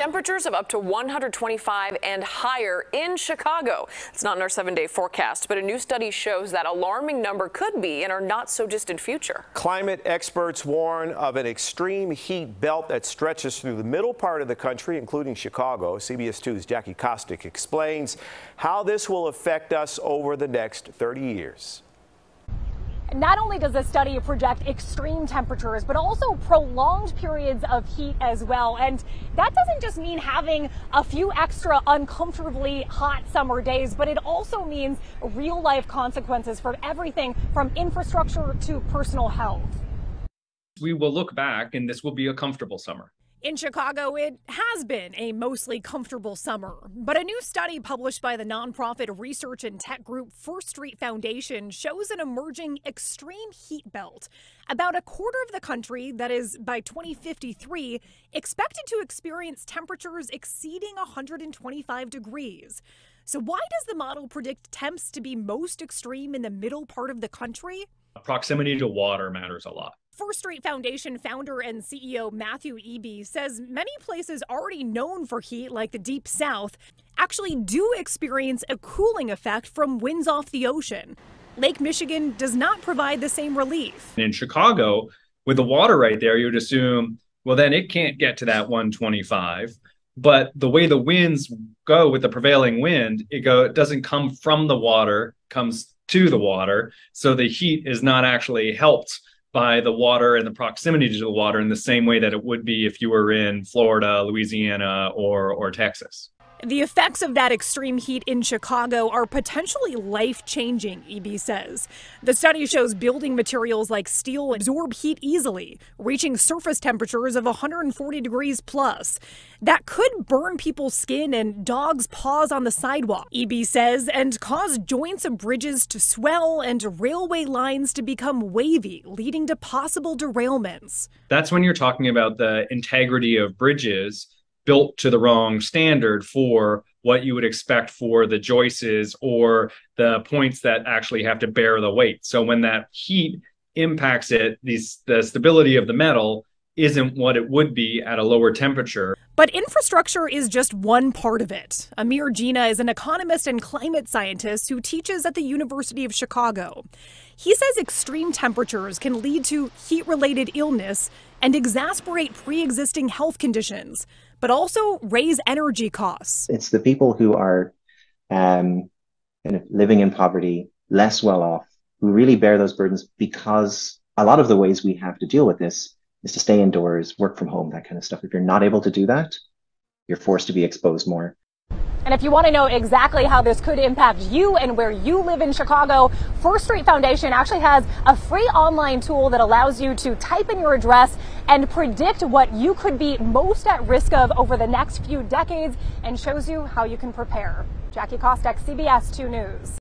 Temperatures of up to 125 and higher in Chicago. It's not in our seven day forecast, but a new study shows that alarming number could be in our not so distant future. Climate experts warn of an extreme heat belt that stretches through the middle part of the country, including Chicago. CBS 2's Jackie Kostek explains how this will affect us over the next 30 years. Not only does the study project extreme temperatures, but also prolonged periods of heat as well. And that doesn't just mean having a few extra uncomfortably hot summer days, but it also means real life consequences for everything from infrastructure to personal health. We will look back and this will be a comfortable summer. In Chicago, it has been a mostly comfortable summer, but a new study published by the nonprofit research and tech group First Street Foundation shows an emerging extreme heat belt. About a quarter of the country, that is by 2053, expected to experience temperatures exceeding 125 degrees. So, why does the model predict temps to be most extreme in the middle part of the country? Proximity to water matters a lot. First Street Foundation founder and CEO Matthew Eby says many places already known for heat, like the Deep South, actually do experience a cooling effect from winds off the ocean. Lake Michigan does not provide the same relief. In Chicago, with the water right there, you'd assume, well, then it can't get to that 125. But the way the winds go with the prevailing wind, it go it doesn't come from the water, comes to the water. So the heat is not actually helped by the water and the proximity to the water in the same way that it would be if you were in Florida, Louisiana, or or Texas. The effects of that extreme heat in Chicago are potentially life changing, Eby says. The study shows building materials like steel absorb heat easily, reaching surface temperatures of 140 degrees plus. That could burn people's skin and dogs' paws on the sidewalk, Eby says, and cause joints of bridges to swell and railway lines to become wavy, leading to possible derailments. That's when you're talking about the integrity of bridges built to the wrong standard for what you would expect for the joists or the points that actually have to bear the weight. So when that heat impacts it, these the stability of the metal isn't what it would be at a lower temperature. But infrastructure is just one part of it. Amir Jina is an economist and climate scientist who teaches at the University of Chicago. He says extreme temperatures can lead to heat related illness and exacerbate pre existing health conditions, but also raise energy costs. It's the people who are um, kind of living in poverty, less well off, who really bear those burdens because a lot of the ways we have to deal with this is to stay indoors, work from home, that kind of stuff. If you're not able to do that, you're forced to be exposed more. And if you want to know exactly how this could impact you and where you live in Chicago, First Street Foundation actually has a free online tool that allows you to type in your address and predict what you could be most at risk of over the next few decades and shows you how you can prepare. Jackie Kostek, CBS 2 News.